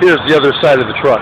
Here's the other side of the truck.